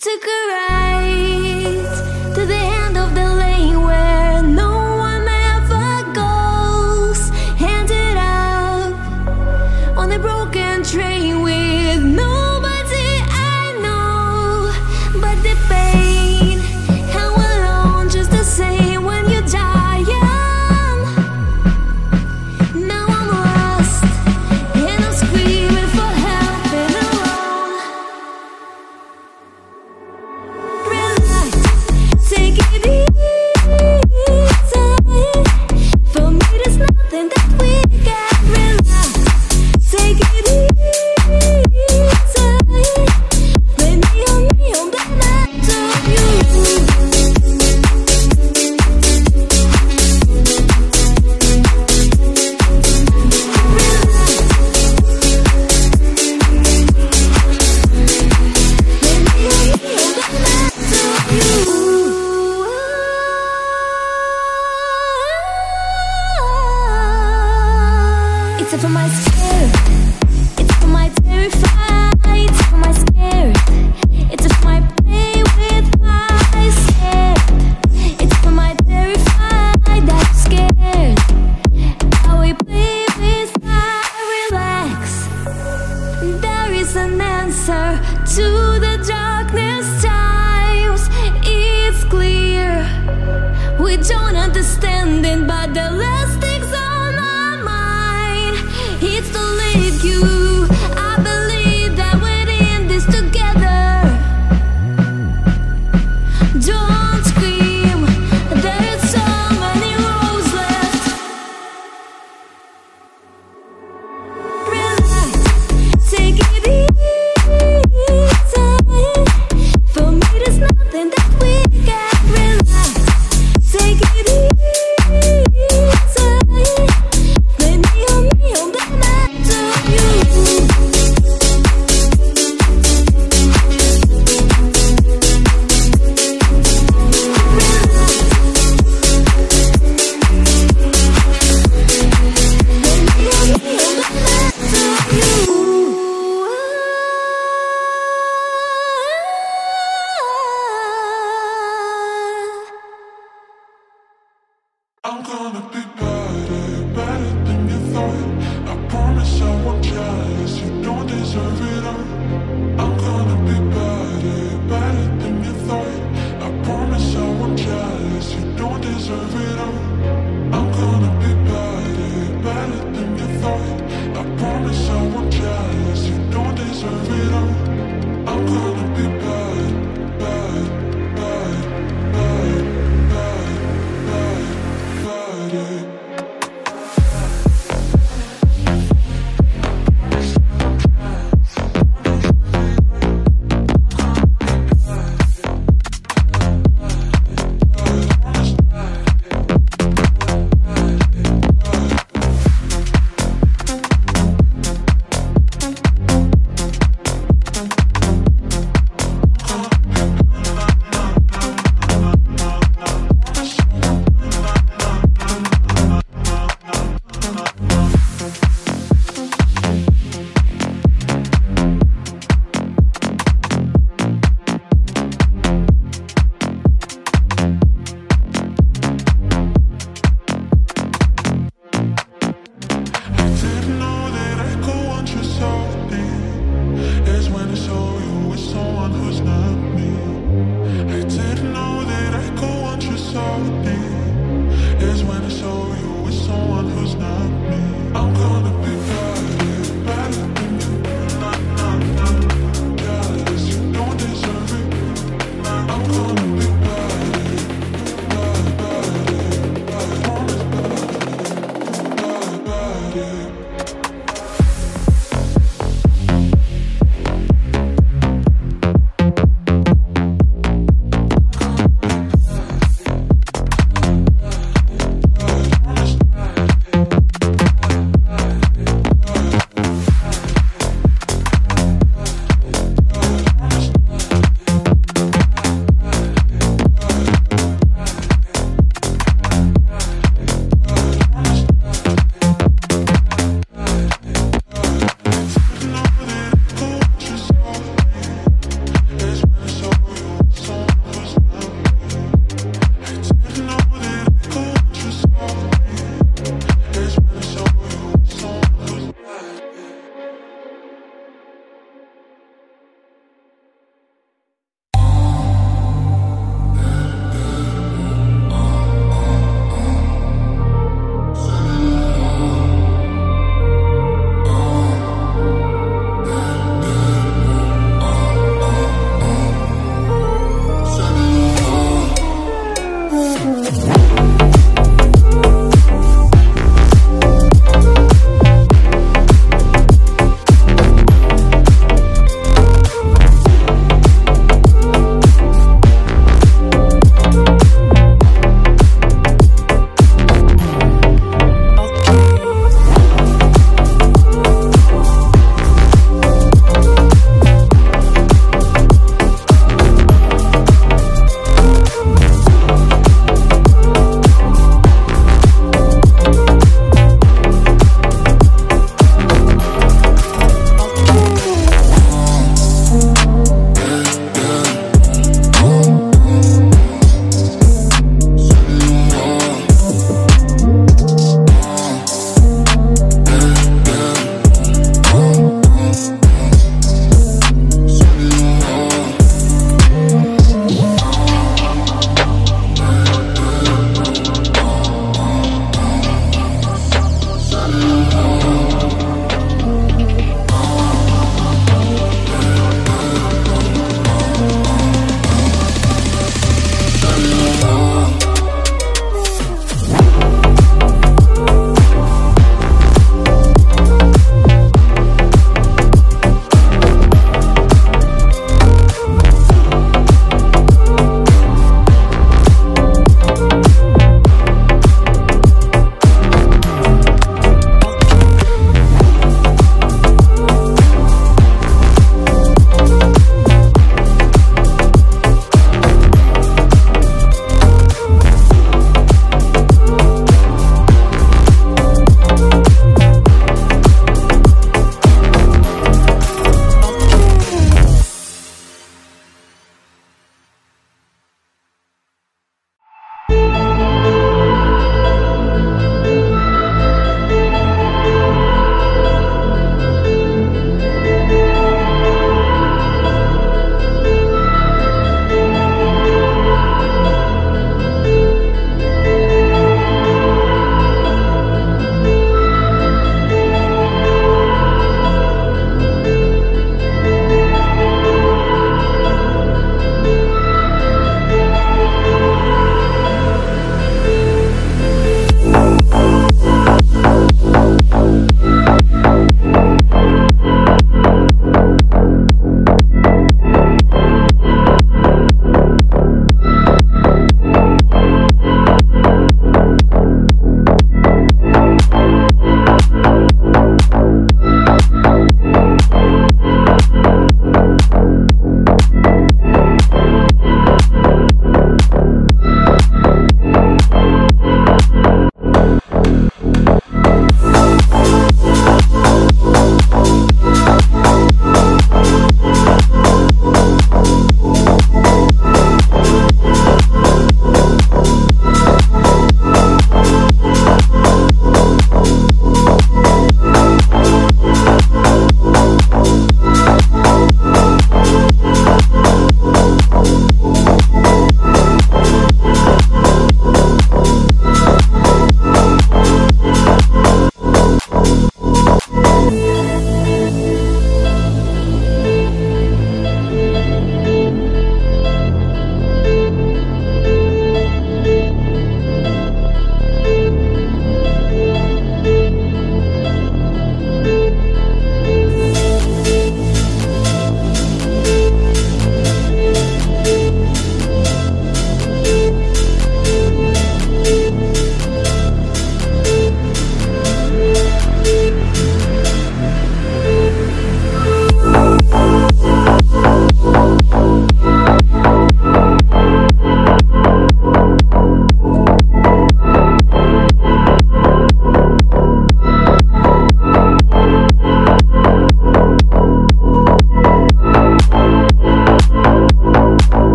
Took a ride to the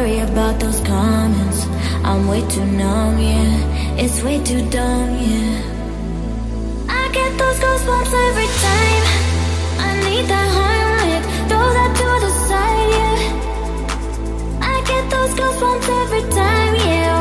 worry about those comments. I'm way too numb, yeah. It's way too dumb, yeah. I get those goosebumps every time. I need that heart Throw that to the side, yeah. I get those goosebumps every time, yeah.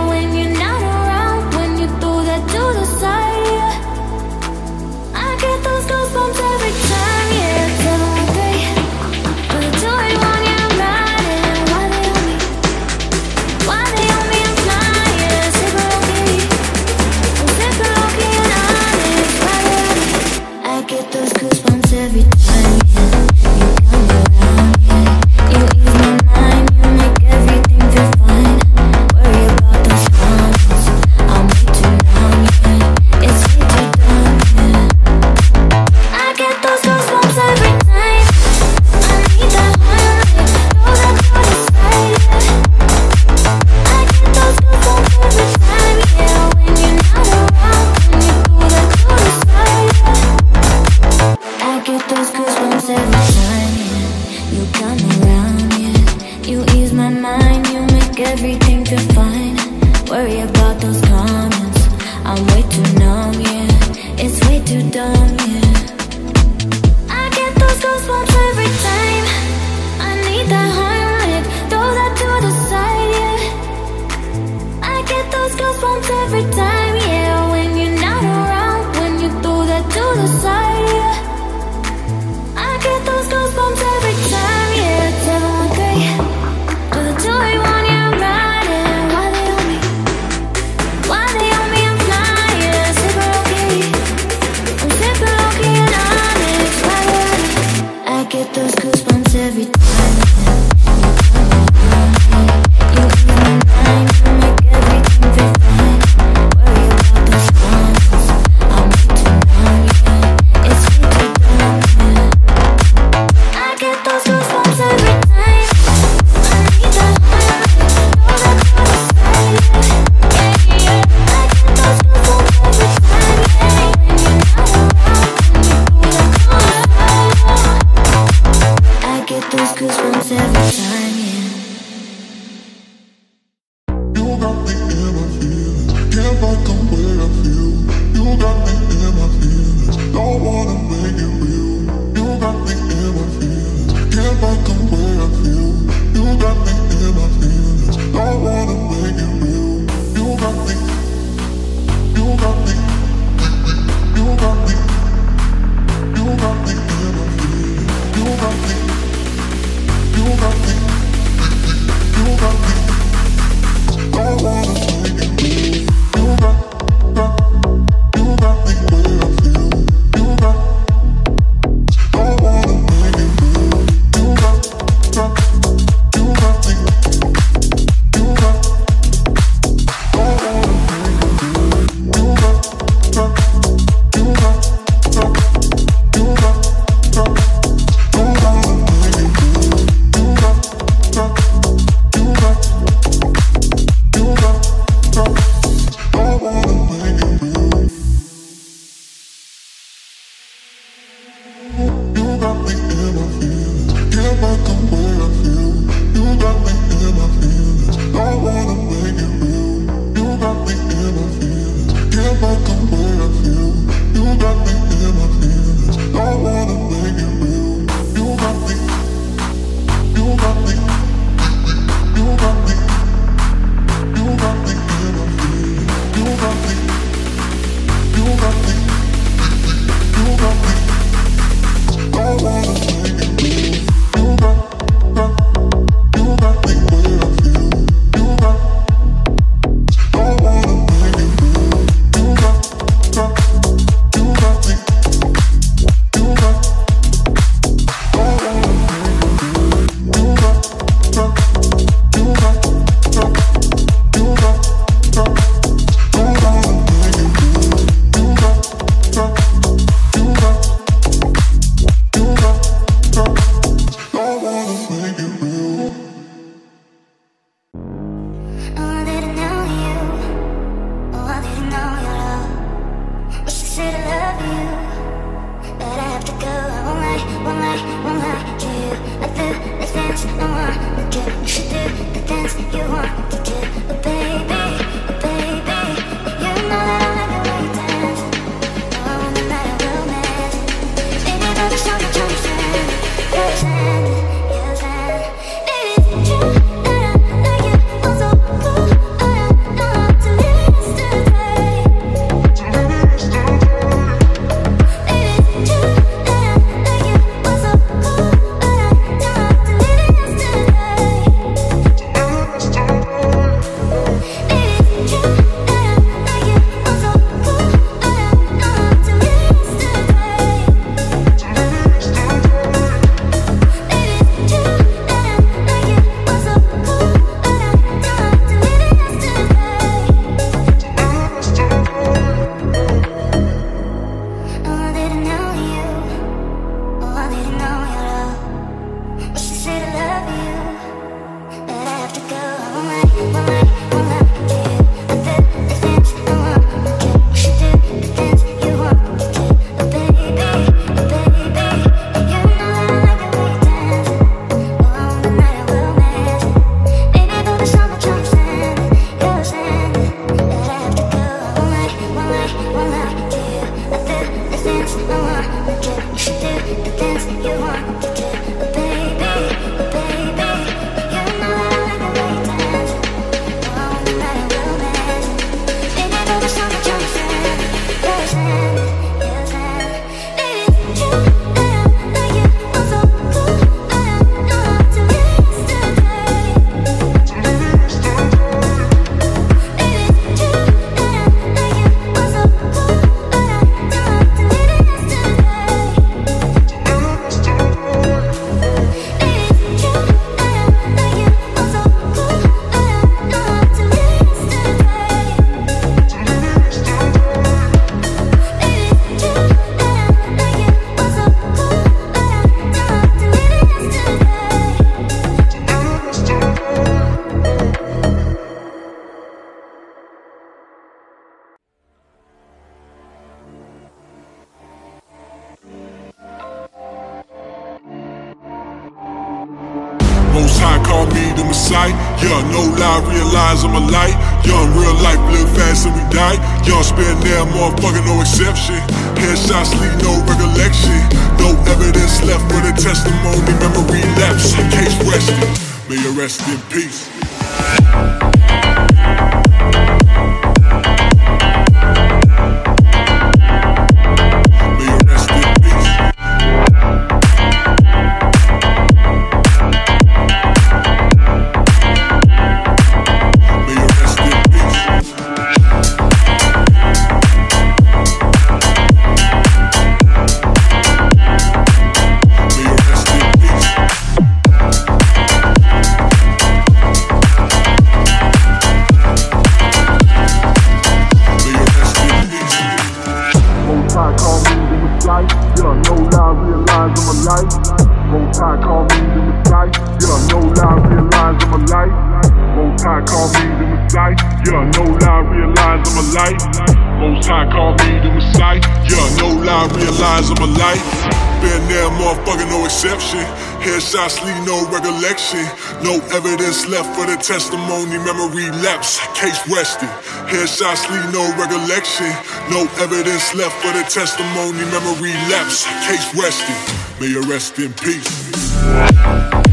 testimony, memory lapse, case rested. Headshots leave no recollection, no evidence left for the testimony, memory lapse, case rested. May you rest in peace.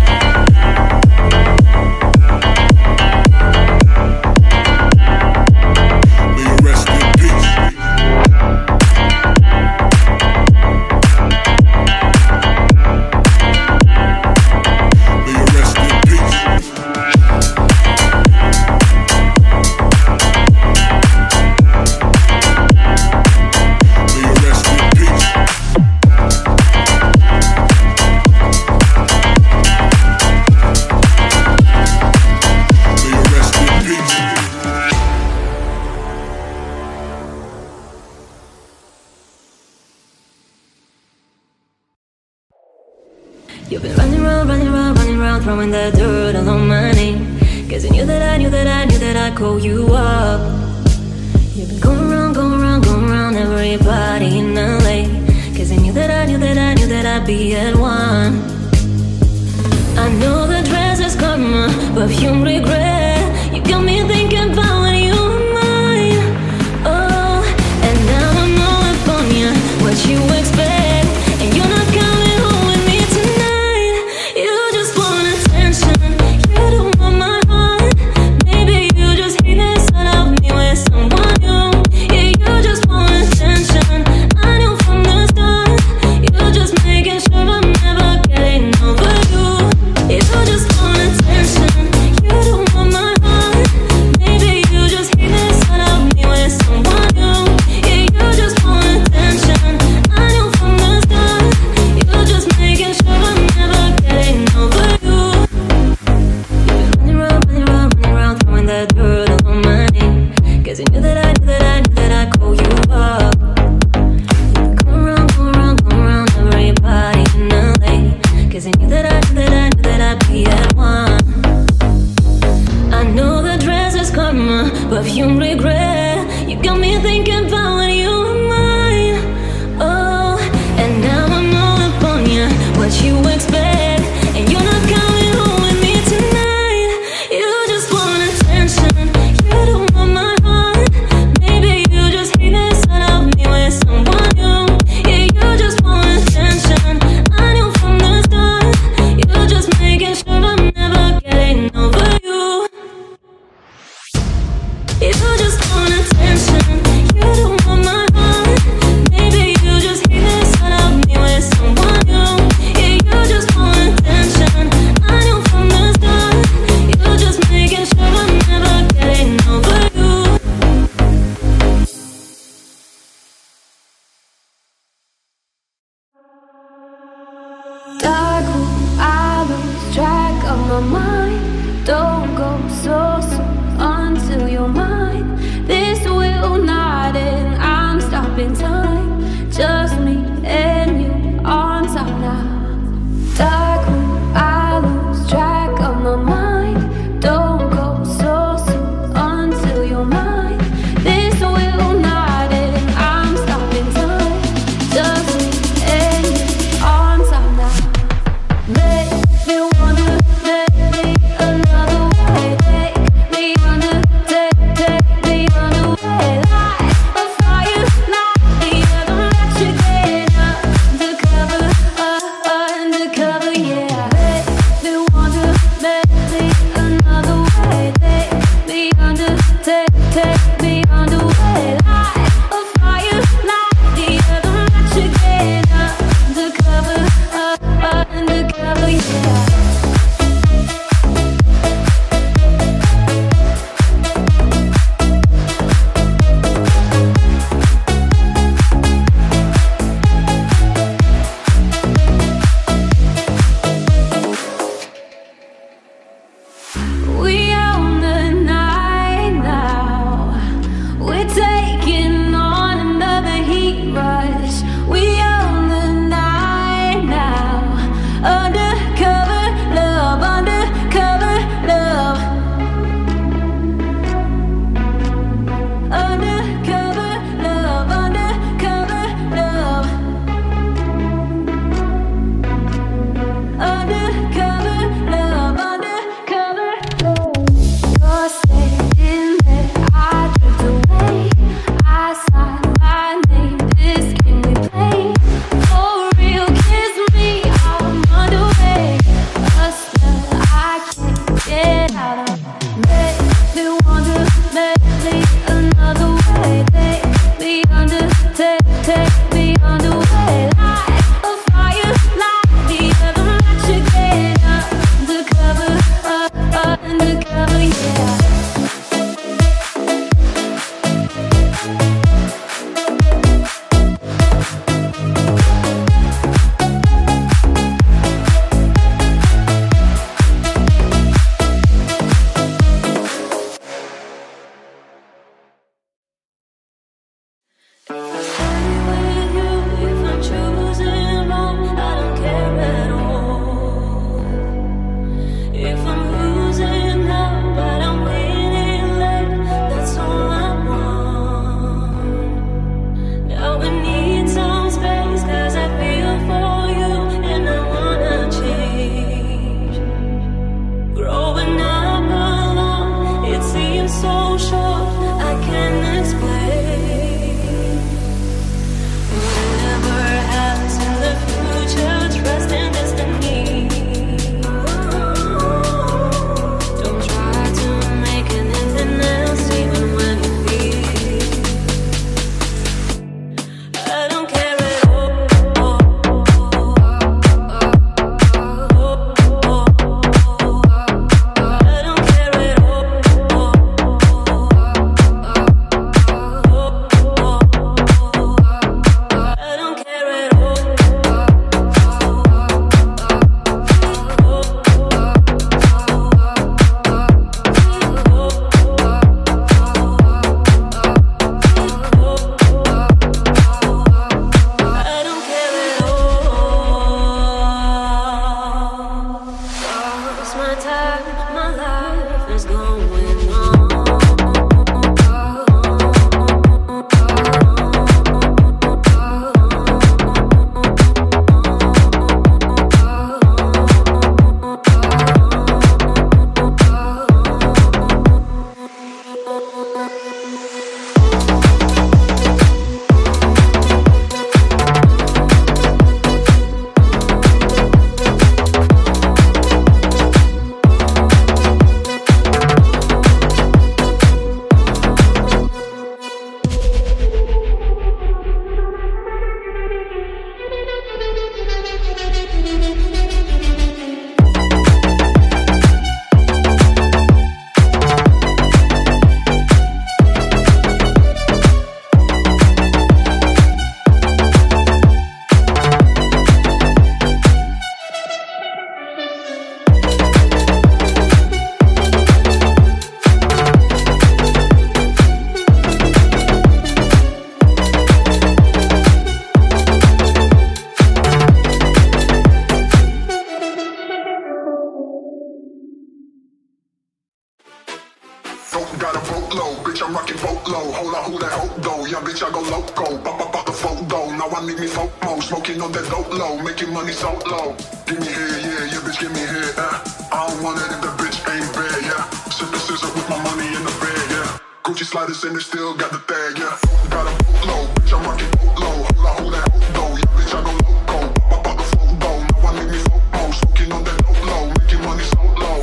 Gucci sliders and they still got the tag. yeah. Got a low, bitch, I'm rocking low. Hold on, hold that hope though, yeah, bitch, I go loco. I pop the photo, now I make me FOMO. Smoking on that low, low, making money so low.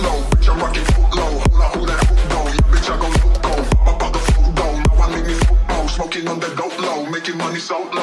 Low, bitch, I'm rocking low. Hold on, hold that hope though, yeah, bitch, I go loco. I pop the photo, now I make me FOMO. Smoking on that dope low, making money so low.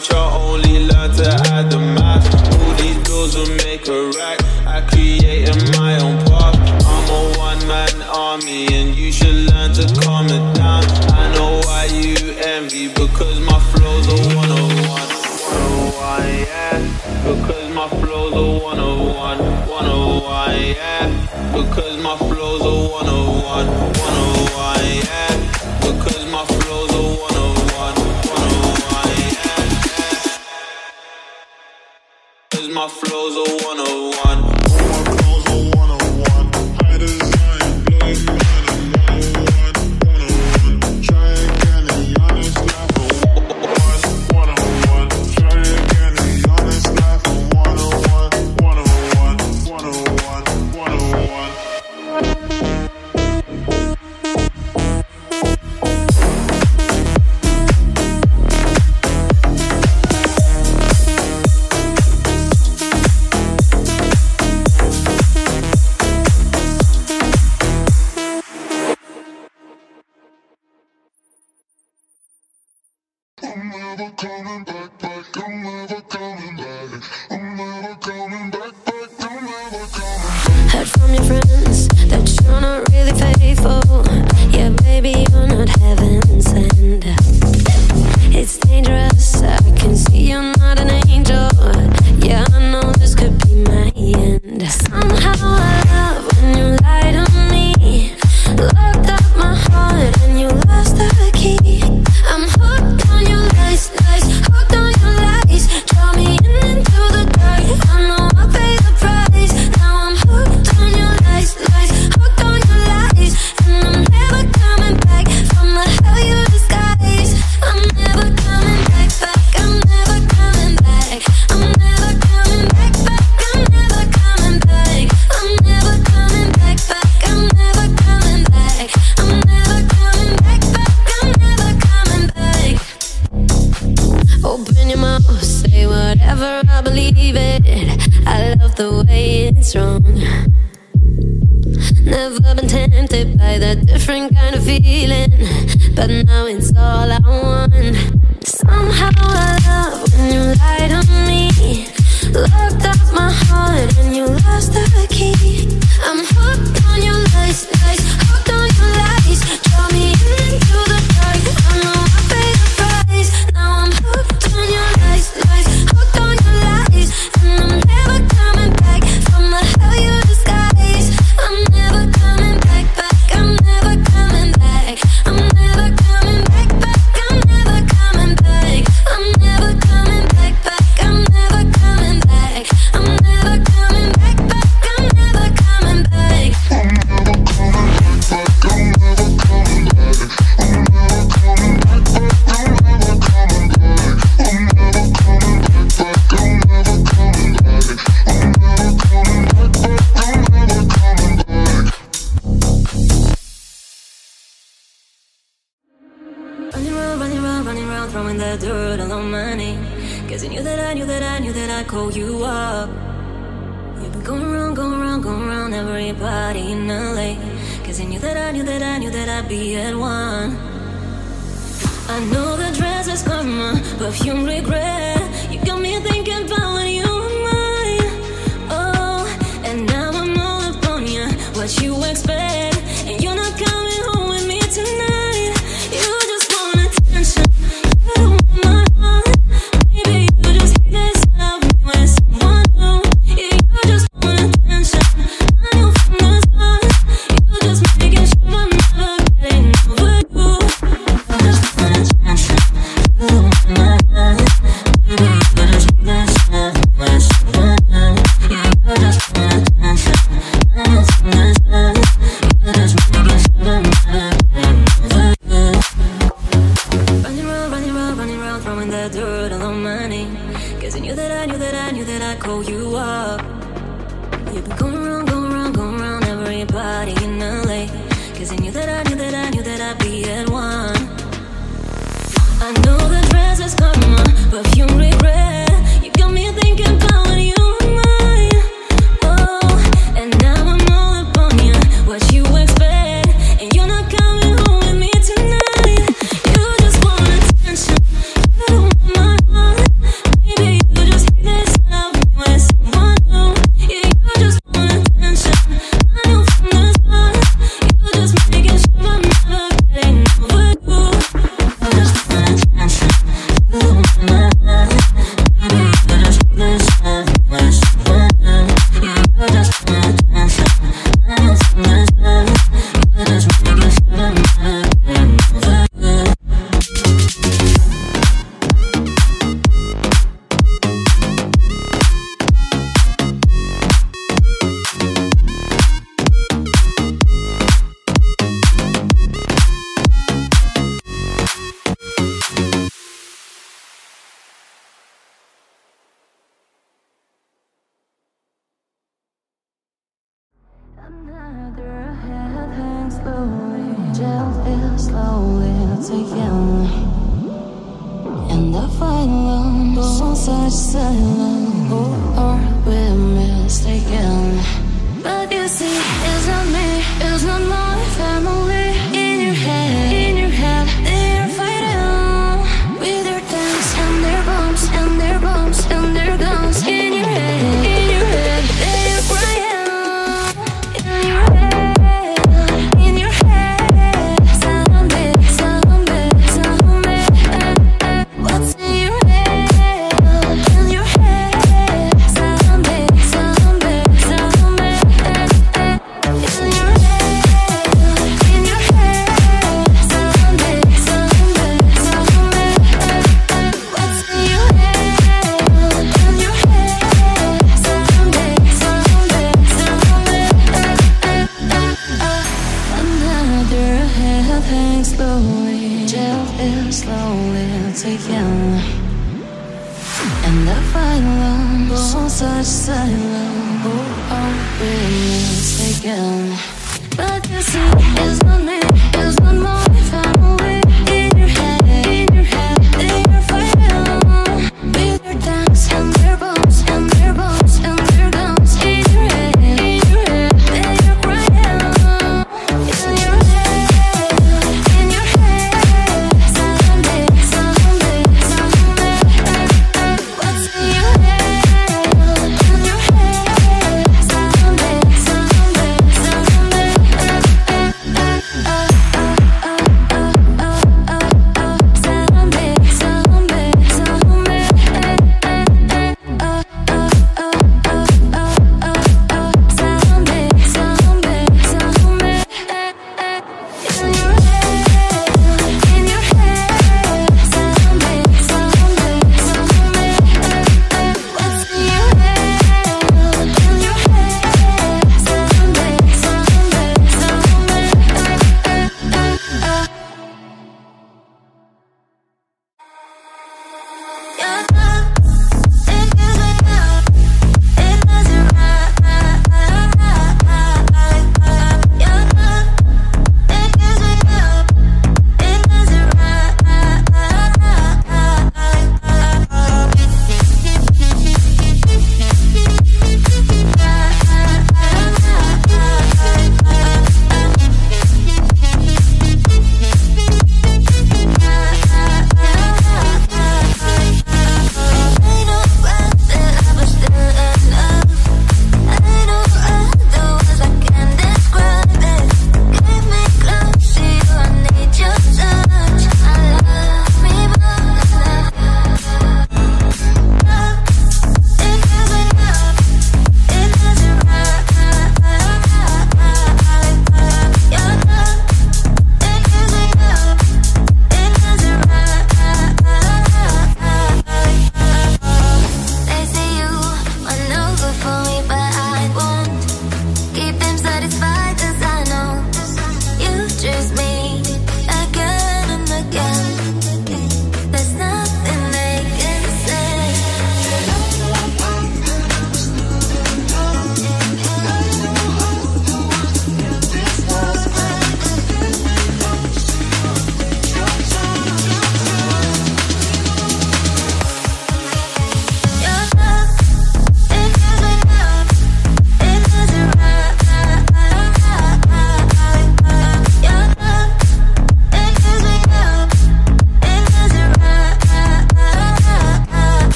smart, you only learn to add the math. All these bills will make a rack. I created my own path. I'm a one-man army, and you should learn to calm it down. I know why you envy, because my flows are one of one. Yeah. Because my flows are one of one. One of one, yeah. Because my flow's a one-on-one. tempted by that different kind of feeling, but now it's all I want. Somehow I love when you lie to me. Locked up my heart and you lost the key. I'm hooked on your lies.